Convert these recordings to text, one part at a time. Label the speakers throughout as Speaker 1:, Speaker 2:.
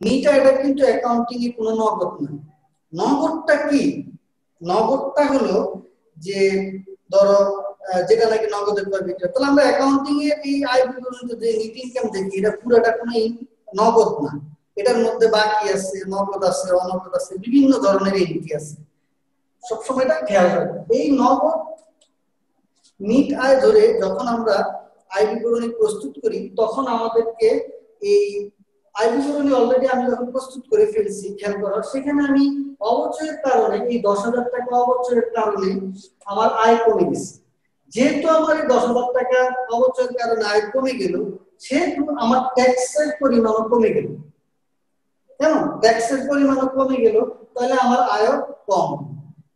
Speaker 1: নিটা এটা কিন্তু অ্যাকাউন্টিং এ কোনো নগদ না নগদটা কি? নগদটা হলো যে ধরো যেটা নাকি নগদের পর বিক্রয় তাহলে আমরা অ্যাকাউন্টিং এর এই আয় বিবরণীতে যে নীতি ইনকাম দেখি, এটা পুরোটা কোনো নগদ না। এটার মধ্যে বাকি আছে, নগদ আছে, অনগদ আছে, বিভিন্ন ধরনের এন্ট্রি আছে। সবসময় এটা খেয়াল রাখবে এই নগদ নিট আয় ধরে যখন আমরা আয় বিবরণী প্রস্তুত করি, তখন আমাদেরকে এই আয় বিবরণী অলরেডি আমি যখন প্রস্তুত করে ফেলছি, খেয়াল করার, সেখানে আমি অবচয়ের কারণে, এই দশ হাজার টাকা অবচয়ের কারণে আমার আয় কমে গেছে। যেহেতু আমার এই দশ হাজার টাকা অবচয়ের কারণে আয় কমে গেল, সেহেতু আমার ট্যাক্সের পরিমাণও কমে গেল। কেমন? ট্যাক্সের পরিমাণও কমে গেল, তাহলে আমার আয়ও কম।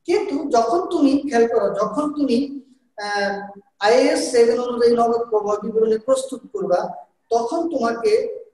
Speaker 1: কিন্তু যখন তুমি, খেয়াল করো, যখন তুমি আইএস সেভেন অনুযায়ী নগদ প্রবাহ বিবরণী প্রস্তুত করবা, তখন তোমাকে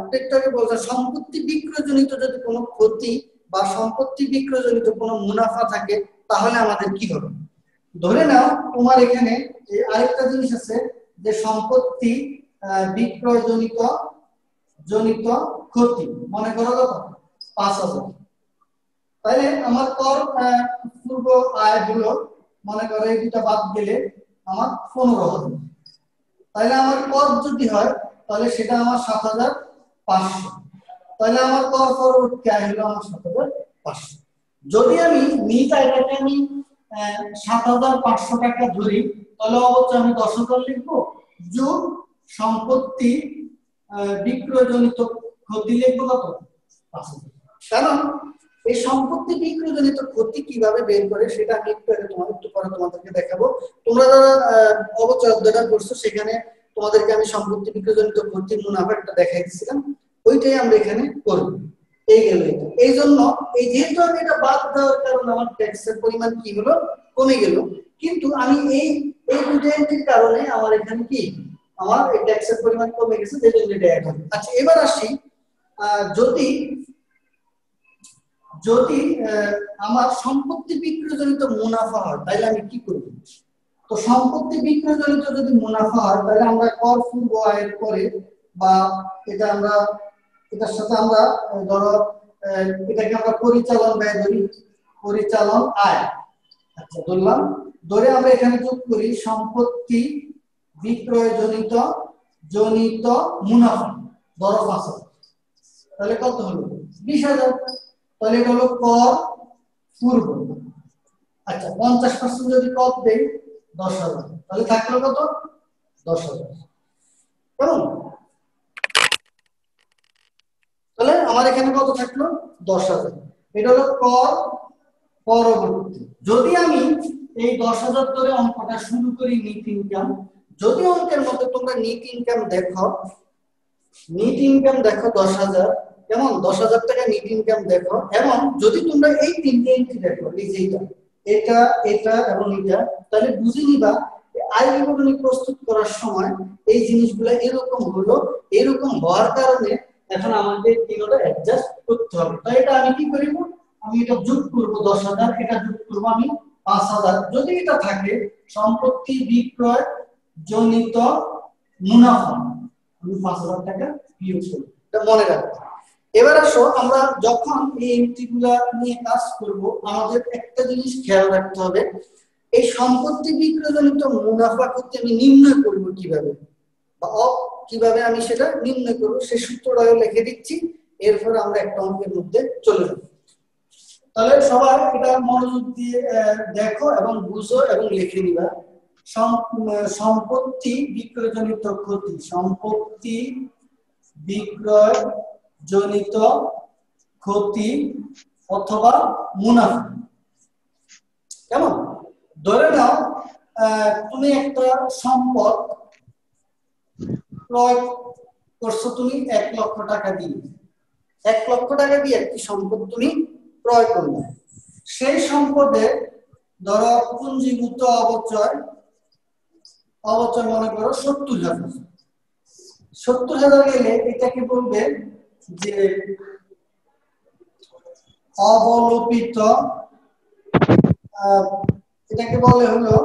Speaker 1: আপনি বলছেন, সম্পত্তি বিক্রয়জনিত যদি কোনো ক্ষতি বা সম্পত্তি বিক্রয়জনিত কোনো মুনাফা থাকে, তাহলে আমাদের কি হবে? ধরে নাও, তোমার এখানে আরেকটা জিনিস আছে যে সম্পত্তি বিক্রয়জনিত, জনিত ক্ষতি। মনে করো কত পাঁচ হাজার। তাহলে আমার কর পূর্ব আয় হলো, মনে করো এই দুটা বাদ গেলে আমার পনেরো হাজার। তাহলে আমার কর যদি হয় তাহলে সেটা আমার সাত হাজার পাঁচশো। তাহলে আমার কর পরবর্তী আয় হলো আমার সাত হাজার পাঁচশো। যদি আমি নিজ আয়টাকে আমি সাত হাজার পাঁচশো টাকা ধরি, তাহলে অবশ্যই আমি দশ হাজার লিখব। যোগ সম্পত্তি বিক্রয়জনিত ক্ষতি লিখব কত? পাঁচ হাজার। কারণ এই সম্পত্তি বিক্রয়জনিত ক্ষতি কীভাবে বের করে, সেটা আমি একটু তোমার, একটু পরে তোমাদেরকে দেখাবো। তোমরা যারা অবচয় অধ্যয়ন করছ, সেখানে তোমাদেরকে আমি সম্পত্তি বিক্রয়জনিত ক্ষতির মুনাফা একটা দেখাই দিয়েছিলাম, ওইটাই আমরা এখানে করব। এই গেল এটা। এই জন্য এই যেহেতু আমি এটা বাদ দেওয়ার কারণে আমার ট্যাক্সের পরিমাণ কি হলো? কমে গেল। কিন্তু আমি এই এই দুটো এন্ট্রির কারণে আমার এখানে কি? আমার এই ট্যাক্সের পরিমাণ কমে গেছে যে জন্য এটা অ্যাড হবে আচ্ছা এবার আসি যদি যদি আমার সম্পত্তি বিক্রয়জনিত মুনাফা হয়, তাহলে আমি কি করব? তো সম্পত্তি বিক্রয় বিক্রয়জনিত যদি মুনাফা হয়, তাহলে আমরা কর পূর্ব আয়ের পরে বা এটা আমরা, এটার সাথে আমরা, ধরো এটাকে আমরা পরিচালন ব্যয় ধরি, পরিচালন আয়। আচ্ছা ধরলাম। ধরে আমরা এখানে যোগ করি সম্পত্তি বিক্রয়জনিত, জনিত মুনাফা, ধরো পাঁচ তাহলে কত হলো? বিশ হাজার। তাহলে এটা হলো কর পূর্ব। আচ্ছা পঞ্চাশ পার্সেন্ট যদি কর দেই দশ হাজার। তাহলে থাকল কত? দশ হাজার। তাহলে আমার এখানে কত থাকল? দশ হাজার। এটা হলো কর পরবর্তী। যদি আমি এই দশ হাজার ধরে অঙ্কটা শুরু করি নিট ইনকাম যদি অঙ্কের মধ্যে তোমরা নিট ইনকাম দেখো নিট ইনকাম দেখো দশ হাজার, কেমন? দশ হাজার টাকা নিট ইনকাম দেখো, এবং যদি তোমরা এই তিনটে এন্ট্রি দেখো, এই যে এটা এটা এবং এটা, তাহলে বুঝে নিবা আয় বিবরণী প্রস্তুত করার সময় এই জিনিসগুলো এরকম হলো, এরকম হওয়ার কারণে এখন আমাদের তিনটা অ্যাডজাস্ট করতে হবে। তাই এটা আমি কি করিব? আমি এটা যোগ করব দশ হাজার, এটা যোগ করব আমি পাঁচ হাজার। যদি এটা থাকে, সম্পত্তি বিক্রয় জনিত মুনাফা, আমি পাঁচ হাজার টাকা বিয়োগ করব। এটা মনে রাখব। এবার আসো, আমরা যখন এই এন্ট্রিগুলা নিয়ে কাজ করব, আমাদের একটা জিনিস খেয়াল রাখতে হবে। এই সম্পত্তি বিক্রয়জনিত মুনাফা করতে আমি নির্ণয় করব কীভাবে? বা কীভাবে আমি সেটা নির্ণয় করব? সেই সূত্রটা লিখে দিচ্ছি, এরপর আমরা একটা অঙ্কের মধ্যে চলে যাব। তাহলে সবাই এটা মনোযোগ দিয়ে দেখো এবং বুঝো এবং লিখে নিবা। সম্পত্তি বিক্রয়জনিত ক্ষতি। সম্পত্তি বিক্রয় জনিত ক্ষতি অথবা মুনাফা। কেমন? ধরে নাও তুমি একটা সম্পদ ক্রয় করছ, তুমি এক লক্ষ টাকা দিয়ে। এক লক্ষ টাকা দিয়ে একটি সম্পদ তুমি ক্রয় সেই সম্পদে ধরো, পুঞ্জীভূত অবচয় অবচয় মনে করো সত্তর হাজার। সত্তর হাজার গেলে এটাকে বলবে যে অবলোপিত এটাকে বলে হলো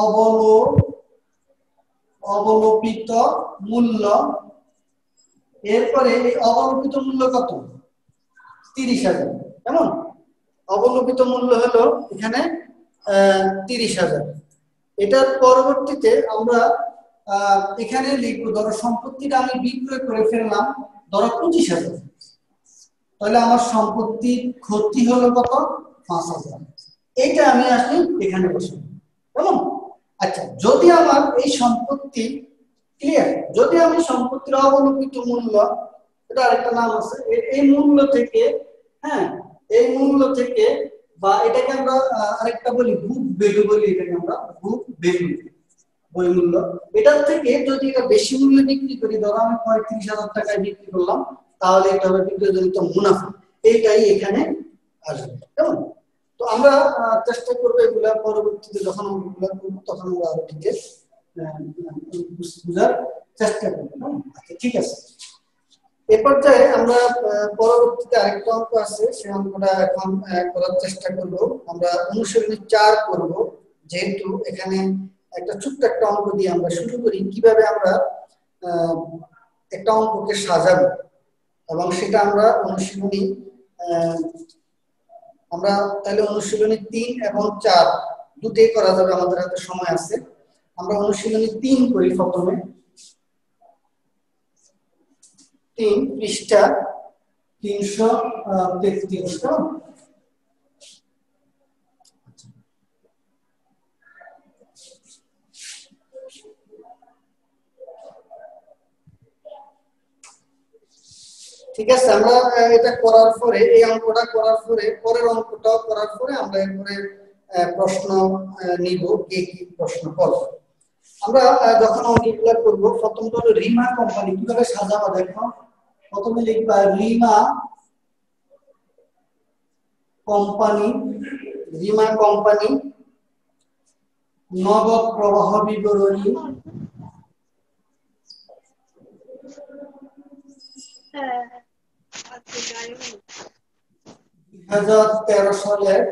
Speaker 1: অবলো অবলোপিত মূল্য। এরপরে এই অবলোপিত মূল্য কত? তিরিশ হাজার। কেমন? অবলোপিত মূল্য হলো এখানে তিরিশ হাজার। এটার পরবর্তীতে আমরা এখানে লিখব, ধরো সম্পত্তিটা আমি বিক্রয় করে ফেললাম, ধরো পঁচিশ হাজার। তাহলে আমার সম্পত্তির ক্ষতি হলো কত? পাঁচ হাজার। এইটা আমি আসলে এখানে বসে কেমন আচ্ছা যদি আমার এই সম্পত্তি ক্লিয়ার যদি আমি সম্পত্তির অবলম্বিত মূল্য, এটা আরেকটা নাম আছে এই মূল্য থেকে হ্যাঁ এই মূল্য থেকে বা এটাকে আমরা আরেকটা বলি বুক ভ্যালু বলি এটাকে আমরা বুক ভ্যালু বই মূল্য। এটার থেকে যদি এটা বেশি মূল্যে বিক্রি করি, ধরো আমি পঁয়ত্রিশ হাজার টাকায় বিক্রি করলাম, তাহলে এটা হবে বিক্রয়জনিত মুনাফা। এইটাই এখানে আসবে, কেমন? তো আমরা চেষ্টা করব এগুলা পরবর্তীতে যখন আমরা করব, তখন আমরা আরও ডিটেলস বোঝার চেষ্টা করব আচ্ছা ঠিক আছে। এ পর্যায়ে আমরা পরবর্তীতে আরেকটা অঙ্ক আছে, সেই অঙ্কটা এখন করার চেষ্টা করব। আমরা অনুশীলনী চার করব, যেহেতু এখানে একটা ছোট্ট একটা অঙ্ক দিয়ে আমরা শুরু করি, কীভাবে আমরা একটা অঙ্ককে সাজাবো। এবং সেটা আমরা অনুশীলনী আমরা তাহলে অনুশীলনী তিন এবং চার দুটোই করা যাবে, আমাদের হাতে সময় আছে। আমরা অনুশীলনী তিন করি প্রথমে। তিন পৃষ্ঠা তিনশো তেত্রিশ ঠিক আছে, আমরা এটা করার পরে, এই অঙ্কটা করার পরে, পরের অঙ্কটাও করার পরে আমরা এরপরে প্রশ্ন নিব, কে কি প্রশ্ন করব। আমরা যখন অঙ্কগুলো করব প্রথমটা হলো রিমা কোম্পানি কীভাবে সাজাবো দেখো। প্রথমে লিখবা রিমা কোম্পানি রিমা কোম্পানি নগদ প্রবাহ বিবরণী। হ্যাঁ, আচ্ছা, দুই হাজার তেরো সালের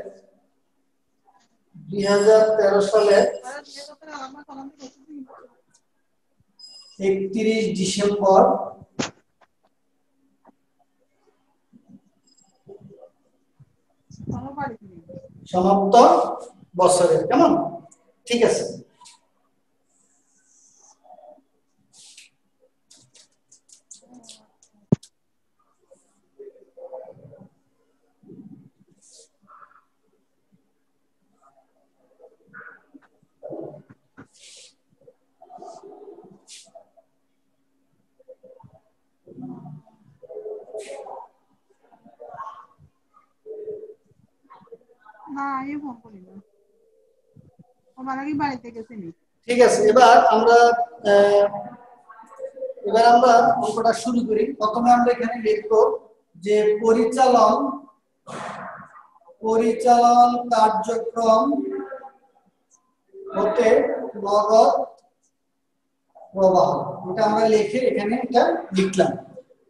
Speaker 1: একত্রিশ ডিসেম্বর সমাপ্ত বছরে। কেমন? ঠিক আছে। ঠিক আছে, এবার আমরা এবার আমরা অঙ্কটা শুরু করি। প্রথমে আমরা এখানে লিখব যে পরিচালন পরিচালন কার্যক্রম হতে নগদ প্রবাহ। এটা আমরা লিখে এখানে এটা লিখলাম।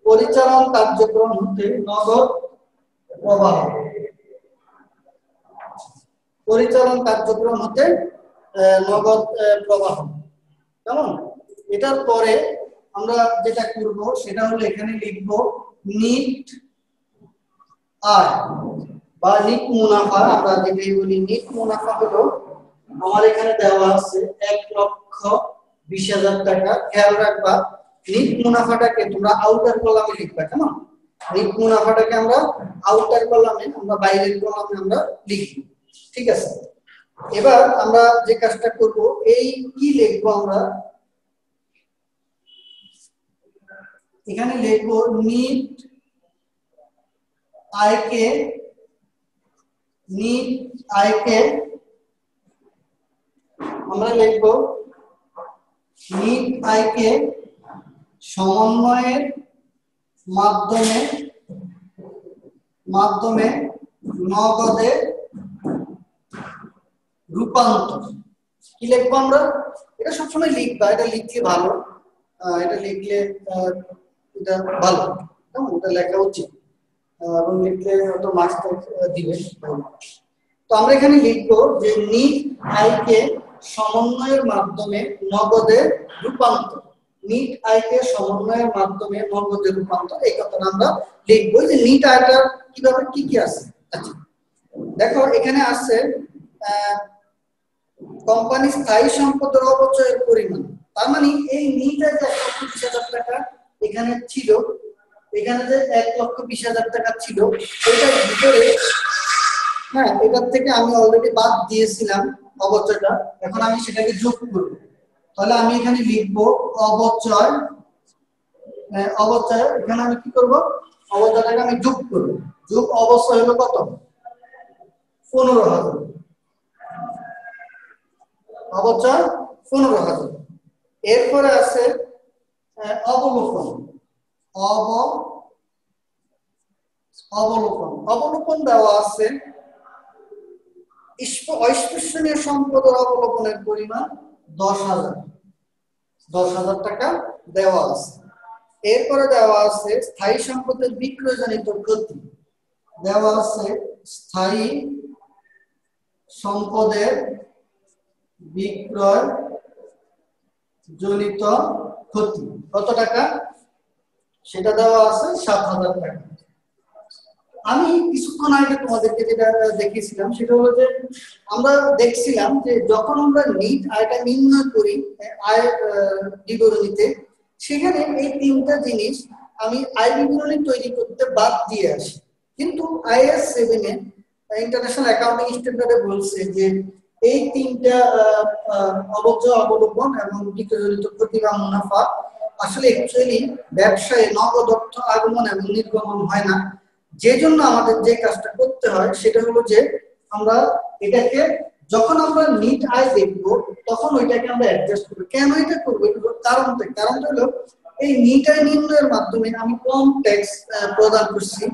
Speaker 1: পরিচালন কার্যক্রম হতে নগদ প্রবাহ। পরিচালন কার্যক্রম হতে নগদ প্রবাহ। কেমন? এটার পরে আমরা যেটা করব, সেটা হলো এখানে লিখব নিট আয় বা নিট মুনাফা। আমরা যেটাই বলি, নিট মুনাফা হলো আমার এখানে দেওয়া আছে এক লক্ষ বিশ হাজার টাকা। খেয়াল রাখবা, নিট মুনাফাটাকে তোমরা আউটার কলামে লিখবা, কেমন? নিট মুনাফাটাকে আমরা আউটার কলামে আমরা বাইরের কলামে আমরা লিখি ঠিক আছে? এবার আমরা যে কাজটা করব, এই কি লিখব আমরা? এখানে লিখব নিট আয়কে নিট আয়কে আমরা লিখব নিট আয়কে সমন্বয়ের মাধ্যমে মাধ্যমে নগদে রূপান্তর। কি লিখব আমরা? এটা সবসময় লিখবা এটা লিখলে ভালো। আহ, এটা লিখলে আহ, এটা ভালো। কেমন? এটা লেখা উচিত। আহ, এবং লিখলে হয়তো মার্কস দিবে। তো আমরা এখানে লিখব যে নিট আয়কে সমন্বয়ের মাধ্যমে নগদে রূপান্তর। নিট আয়কে সমন্বয়ের মাধ্যমে নগদে রূপান্তর এই কথাটা আমরা লিখব। যে নিট আয়টা কীভাবে কি কি আছে? আচ্ছা। দেখো এখানে আছে কোম্পানি স্থায়ী সম্পদের অপচয়ের পরিমাণ। তার মানে এই নিট যে এক লক্ষ বিশ হাজার টাকা এখানে ছিল। এখানে যে এক লক্ষ বিশ হাজার টাকা ছিল এটার ভিতরে হ্যাঁ এটার থেকে আমি অলরেডি বাদ দিয়েছিলাম অবচয়টা এখন আমি সেটাকে যোগ করব। তাহলে আমি এখানে লিখব অবচয় হ্যাঁ, অবচয় এখানে আমি কি করব? অবচয়টাকে আমি যোগ করব। যোগ অবচয় হলো কত? পনেরো হাজার। অবচয় পনেরো হাজার। এরপরে আছে আহ, অবলোকন। অব অবলোকন। অবলোকন দেওয়া আছে অস্পৃশ্যনীয় সম্পদের অবলোকনের পরিমাণ দশ হাজার। দশ হাজার টাকা দেওয়া আছে। এরপরে দেওয়া আছে স্থায়ী সম্পদের বিক্রয়জনিত ক্ষতি। দেওয়া আছে স্থায়ী সম্পদের বিক্রয় জনিত ক্ষতি। কত টাকা? সেটা দেওয়া আছে সাত হাজার টাকা। আমি কিছুক্ষণ আগে তোমাদেরকে যেটা দেখিয়েছিলাম, সেটা হলো যে আমরা দেখছিলাম যে যখন আমরা নিট আয়টা নির্ণয় করি আয় বিবরণীতে, সেখানে এই তিনটা জিনিস আমি আয় বিবরণী তৈরি করতে বাদ দিয়ে আসি। কিন্তু আইএস সেভেনে ইন্টারন্যাশনাল অ্যাকাউন্টিং স্ট্যান্ডার্ডে বলছে যে এই তিনটা অবচয় অবলম্বন এবং বিক্রয়জনিত বা মুনাফা, আসলে অ্যাকচুয়ালি ব্যবসায় নগদ অর্থ আগমন এবং নির্গমন হয় না। যে জন্য আমাদের যে কাজটা করতে হয়, সেটা হলো যে আমরা এটাকে, যখন আমরা নিট আয় দেখব, তখন ওইটাকে আমরা অ্যাডজাস্ট করব। কেন এটা করব? এটার কারণটা। কারণটা হলো, এই নিট আয় নির্ণয়ের মাধ্যমে আমি কম ট্যাক্স প্রদান করছি।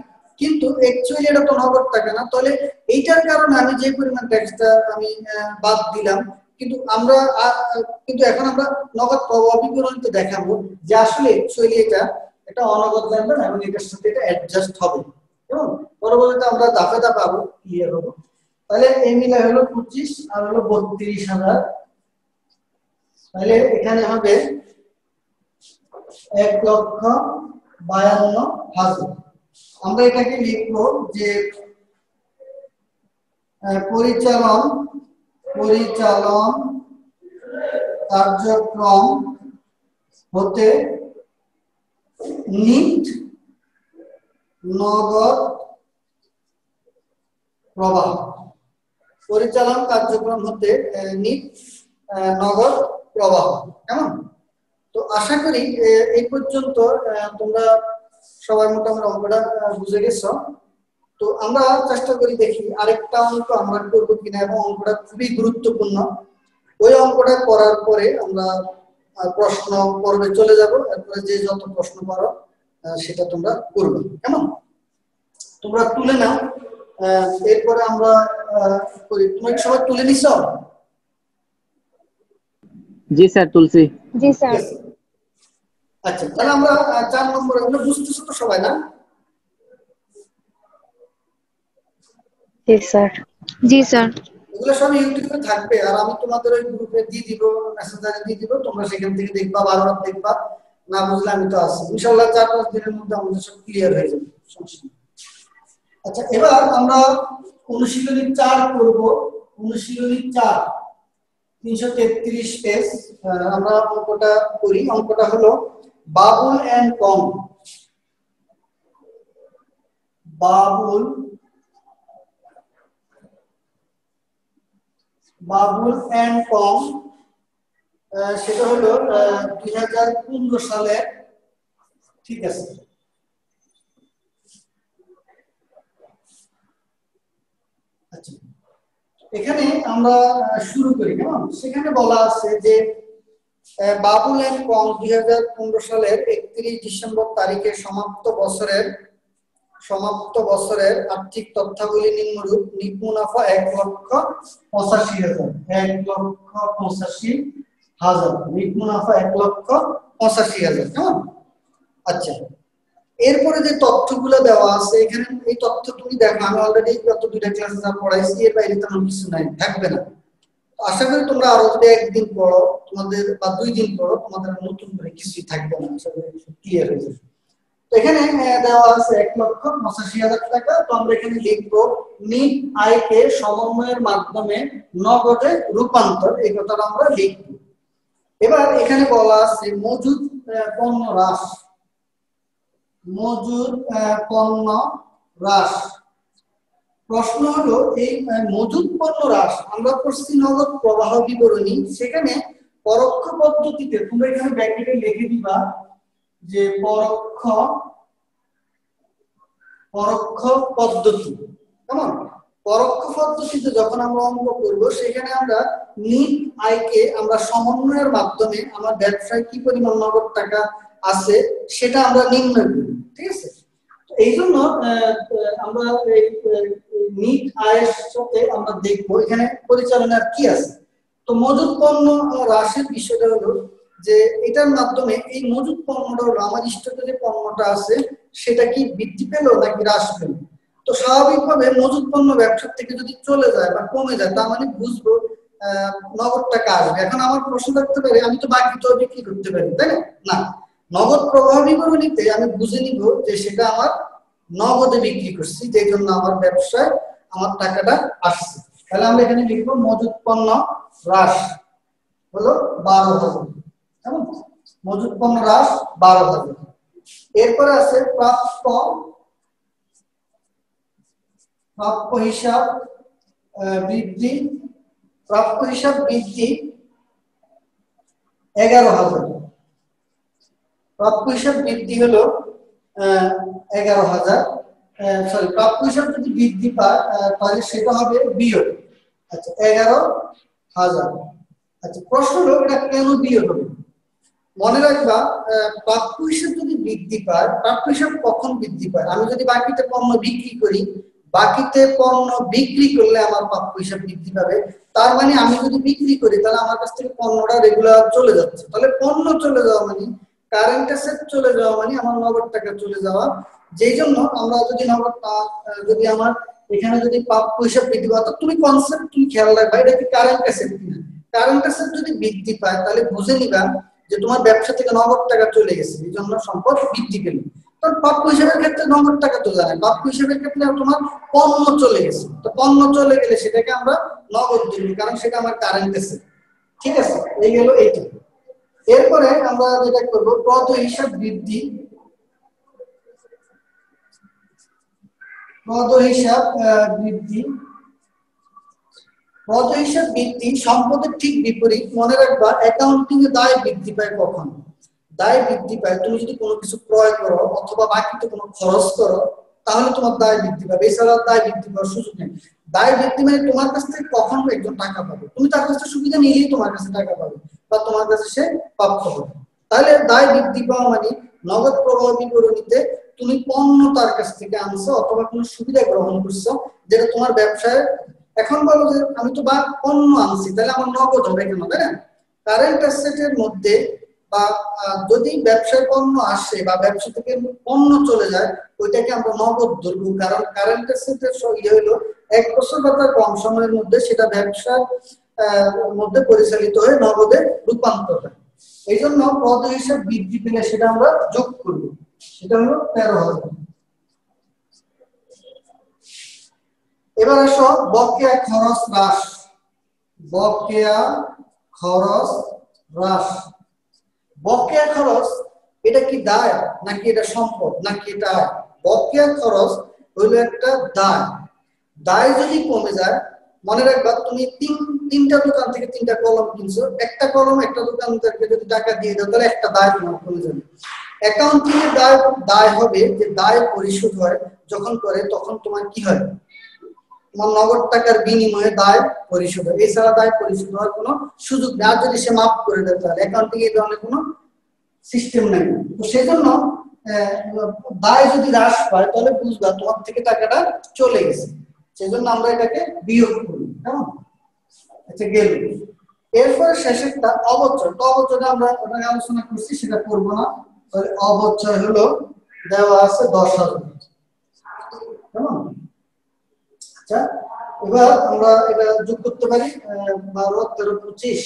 Speaker 1: কিন্তু অ্যাকচুয়ালি এটা তো নগদ টাকা না। তাহলে এইটার কারণে আমি যে পরিমাণ ট্যাক্সটা আমি বাদ দিলাম, কিন্তু আমরা কিন্তু এখন আমরা নগদ প্রভাব বিবরণীতে দেখাবো যে আসলে অ্যাকচুয়ালি এটা এটা অনগদ লেনদেন এবং এটার সাথে এটা অ্যাডজাস্ট হবে। কেমন পরবর্তীতে আমরা দাফে দাফে আরও ক্লিয়ার হব। তাহলে এই মিলে হলো পঁচিশ, আর হলো বত্রিশ হাজার। তাহলে এখানে হবে এক লক্ষ বায়ান্ন হাজার। আমরা এটাকে লিখব যে পরিচালন পরিচালন কার্যক্রম হতে নিট নগদ প্রবাহ। পরিচালন কার্যক্রম হতে নিট নগদ প্রবাহ। কেমন? তো আশা করি এই পর্যন্ত তোমরা সবাই মোটামুটি অঙ্কটা বুঝে গেছ। তো আমরা চেষ্টা করি দেখি আরেকটা অঙ্ক আমরা করব কিনা এবং অঙ্কটা খুবই গুরুত্বপূর্ণ। ওই অঙ্কটা করার পরে আমরা প্রশ্ন পর্বে চলে যাব। এরপরে যে যত প্রশ্ন পারো আহ, সেটা তোমরা করবে। কেমন? তোমরা তুলে নাও। আহ, এরপরে আমরা আহ, করি। তোমরা কি সবাই তুলে নিছ?
Speaker 2: জি স্যার তুলসী
Speaker 3: জি স্যার.
Speaker 1: আচ্ছা তাহলে আমরা চার নম্বরে আমরা বুঝতেছো তো সবাই না?
Speaker 3: জি স্যার। জি স্যার।
Speaker 1: এগুলো সব ইউটিউবে থাকবে আর আমি তোমাদের ওই গ্রুপে দিয়ে দিব মেসেঞ্জারে দিয়ে দিব তোমরা সেখান থেকে দেখবা বারবার দেখবা। না বুঝলে আমি তো আছি। ইনশাআল্লাহ চার পাঁচ দিনের মধ্যে আমাদের সব ক্লিয়ার হয়ে যাবে আচ্ছা এবার আমরা অনুশীলনী চার করব। অনুশীলনী চার তিনশো তেত্রিশ পেজ আমরা অঙ্কটা করি। অঙ্কটা হলো বাবুল এন্ড কম। বাবুল বাবুল এন্ড আহ, সেটা হলো দুই হাজার পনেরো সালে। ঠিক আছে। আচ্ছা। এখানে আমরা শুরু করি কেমন? সেখানে বলা আছে যে বাবুল এন্ড কং দুই হাজার পনেরো সালের একত্রিশ ডিসেম্বর তারিখে সমাপ্ত বছরের সমাপ্ত বছরের আর্থিক তথ্যাবলী নিম্নরূপ নিট মুনাফা এক লক্ষ পঁচাশি হাজার, এক লক্ষ পঁচাশি হাজার, নিট মুনাফা এক লক্ষ পঁচাশি হাজার, কেমন? আচ্ছা এরপরে যে তথ্যগুলো দেওয়া আছে, এখানে এই তথ্য তুমি দেখো, আমি অলরেডি গত দুইটা ক্লাসে যা পড়াইছি, এর বাইরে তেমন কিছু নাই, থাকবে না। আশা করি তোমরা আরও যদি একদিন পড়ো, তোমাদের বা দুই দিন পড়ো, তোমাদের নতুন করে কিছুই থাকবে না। ক্লিয়ার হয়ে যাবে। তো এখানে দেওয়া আছে এক লক্ষ পঁচাশি হাজার টাকা। তো আমরা এখানে লিখব নিট আয়কে সমন্বয়ের মাধ্যমে নগদে রূপান্তর এই কথাটা আমরা লিখব। এবার এখানে বলা আছে, মজুদ পণ্য হ্রাস মজুদ পণ্য হ্রাস প্রশ্ন হলো, এই মজুদ পণ্য হ্রাস, আমরা করছি নগদ প্রবাহ বিবরণী, সেখানে পরোক্ষ পদ্ধতিতে, তোমরা এখানে ব্র্যাকেটে লিখে দিবা যে পরোক্ষ পরোক্ষ পদ্ধতি, কেমন? পরোক্ষ পদ্ধতিতে যখন আমরা অঙ্ক করব, সেখানে আমরা নিট আয়কে আমরা সমন্বয়ের মাধ্যমে আমার ব্যবসায় কি পরিমাণ নগদ টাকা আছে, সেটা আমরা নির্ণয় করি, ঠিক আছে? এই জন্য আমরা নিট আয়ের সাথে আমরা দেখব। এখানে পরিচালনার কি আছে? তো মজুদ পণ্য হ্রাসের বিষয়টা হলো যে এটার মাধ্যমে এই মজুদ পণ্যটা হলো আমার যে পণ্যটা আছে, সেটা কি বৃদ্ধি পেল নাকি হ্রাস পেল? তো স্বাভাবিকভাবে মজুদ পণ্য ব্যবসার থেকে যদি চলে যায় বা কমে যায়, তার মানে বুঝব নগদ টাকা আসবে। এখন আমার প্রশ্ন থাকতে পারে, আমি তো বাকি তো বিক্রি করতে পারি, তাই না। নগদ প্রবাহ বিবরণীতে আমি বুঝে নিব যে সেটা আমার নগদে বিক্রি করছি, যে জন্য আমার ব্যবসায় আমার টাকাটা আসছে। তাহলে আমরা এখানে লিখব মজুদ পণ্য হ্রাস হলো বারো হাজার। কেমন? মজুদ পণ্য হ্রাস বারো হাজার। এরপরে আছে প্রাপ্য প্রাপ্য হিসাব বৃদ্ধি, প্রাপ্য হিসাব বৃদ্ধি এগারো হাজার। প্রাপ্য হিসাব বৃদ্ধি হলো এগারো হাজার সরি প্রাপ্য হিসাব যদি বৃদ্ধি পায় তাহলে সেটা হবে বিয়োগ। আচ্ছা এগারো হাজার। আচ্ছা প্রশ্ন হলো, এটা কেন বিয়োগ হবে? মনে রাখবা প্রাপ্য হিসাব যদি বৃদ্ধি পায় প্রাপ্য হিসাব কখন বৃদ্ধি পায়? আমি যদি বাকিতে পণ্য বিক্রি করি, বাকিতে পণ্য বিক্রি করলে আমার প্রাপ্য হিসাব বৃদ্ধি পাবে। তার মানে আমি যদি বিক্রি করি, তাহলে আমার কাছ থেকে পণ্যটা রেগুলার চলে যাচ্ছে। তাহলে পণ্য চলে যাওয়া মানে কারেন্ট অ্যাসেট চলে যাওয়া মানে আমার নগদ টাকা চলে যাওয়া। যেই জন্য আমরা যদি নগদ যদি আমার এখানে যদি প্রাপ্য হিসাব বৃদ্ধি পায় অর্থাৎ তুমি কনসেপ্ট তুমি খেয়াল রাখবা, এটা কি কারেন্ট অ্যাসেট কিনা? কারেন্ট অ্যাসেট যদি বৃদ্ধি পায়, তাহলে বুঝে নিবা যে তোমার ব্যবসা থেকে নগদ টাকা চলে গেছে, এই জন্য সম্পদ বৃদ্ধি পেল। কারণ প্রাপ্য হিসাবের ক্ষেত্রে নগদ টাকা তো জানে প্রাপ্য হিসাবের ক্ষেত্রে তোমার পণ্য চলে গেছে। তো পণ্য চলে গেলে সেটাকে আমরা নগদ দিব কারণ সেটা আমার কারেন্ট অ্যাসেট ঠিক আছে? এই গেল এইটা। এরপরে আমরা যেটা করব, পদ হিসাব বৃদ্ধি। পদ হিসাব বৃদ্ধি। পদ হিসাব বৃদ্ধি সম্পদের ঠিক বিপরীত। মনে রাখবা অ্যাকাউন্টিং এ দায় বৃদ্ধি পায় কখন? দায় বৃদ্ধি পায়, তুমি যদি কোনো কিছু ক্রয় করো অথবা বাকিতে কোনো খরচ করো, তাহলে তোমার দায় বৃদ্ধি পাবে। এছাড়া দায় বৃদ্ধি পাওয়ার সুযোগ নেই। দায় বৃদ্ধি মানে তোমার কাছ থেকে কখন একজন টাকা পাবে? তুমি তার কাছ থেকে সুবিধা নিলেই তোমার কাছে টাকা পাবে। বা তোমার কাছে সে প্রাপ্য হবে তাহলে দায় বৃদ্ধি পাওয়া মানে নগদ প্রবাহ বিবরণীতে তুমি পণ্য তার কাছ থেকে আনছো অথবা কোনো সুবিধা গ্রহণ করছ যেটা তোমার ব্যবসায় এখন বলো যে আমি তো বা পণ্য আনছি, তাহলে আমার নগদ হবে কেন, তাই না? কারেন্ট অ্যাসেটের মধ্যে বা যদি ব্যবসায় পণ্য আসে বা ব্যবসা থেকে পণ্য চলে যায়, ওইটাকে আমরা নগদ ধরবো। কারণ কারেন্ট অ্যাসেটের ইয়ে হলো এক বছর বা তার কম সময়ের মধ্যে সেটা ব্যবসার মধ্যে পরিচালিত হয়ে নগদে রূপান্তর হয় এই জন্য পদ হিসাব বৃদ্ধি পেলে সেটা আমরা যোগ করব। সেটা হলো তেরো হাজার এবার আসো, বকেয়া খরচ হ্রাস। বকেয়া খরচ হ্রাস। বকেয়া খরচ, এটা কি দায় নাকি এটা সম্পদ? নাকি এটা? বকেয়া খরচ হইল একটা দায়। দায় যদি কমে যায় মনে রাখবা তুমি তিন তিনটা দোকান থেকে তিনটা কলম কিনছো। একটা কলম একটা দোকানদারকে যদি টাকা দিয়ে দাও তাহলে একটা দায় তোমার যাবে অ্যাকাউন্টিং এর দায় দায় হবে যে দায় পরিশোধ হয় যখন করে তখন তোমার কি হয়? তোমার নগদ টাকার বিনিময়ে দায় পরিশোধ হয়। এছাড়া দায় পরিশোধ হওয়ার কোনো সুযোগ নেই। আর যদি সে মাফ করে দেয় তাহলে অ্যাকাউন্টিং এই ধরনের কোনো সিস্টেম নেই। তো সেই জন্য আহ, দায় যদি হ্রাস পায় তাহলে বুঝবা তোমার থেকে টাকাটা চলে গেছে। সেই জন্য আমরা এটাকে বিয়োগ করি কেমন? আচ্ছা গেল। এরপরে শেষেরটা অবচয় তো অবচয়টা আমরা ওটাকে আলোচনা করছি সেটা করব না। তাহলে অবচয় হলো দেওয়া আছে দশ হাজার। কেমন? আচ্ছা এবার আমরা এটা যোগ করতে পারি আহ, বারো তেরো পঁচিশ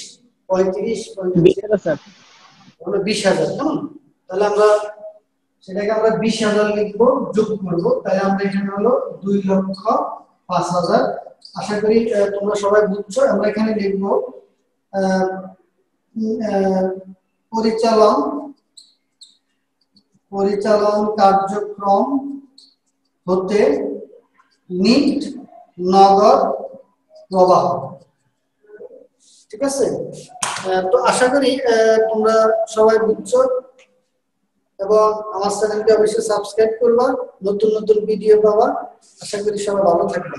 Speaker 1: পঁয়ত্রিশ
Speaker 2: বিশ হাজার
Speaker 1: কেমন? তাহলে আমরা সেটাকে আমরা বিশ হাজার লিখব যোগ করব। তাহলে আমরা এখানে হলো দুই লক্ষ পাঁচ হাজার। আশা করি তোমরা সবাই বুঝছ, আমরা এখানে লিখব পরিচালন পরিচালন কার্যক্রম হতে নিট নগদ প্রবাহ। ঠিক আছে? তো আশা করি তোমরা সবাই বুঝছ। এবং আমার চ্যানেলকে অবশ্যই সাবস্ক্রাইব করবা, নতুন নতুন ভিডিও পাওয়া আশা করি সবাই ভালো থাকবে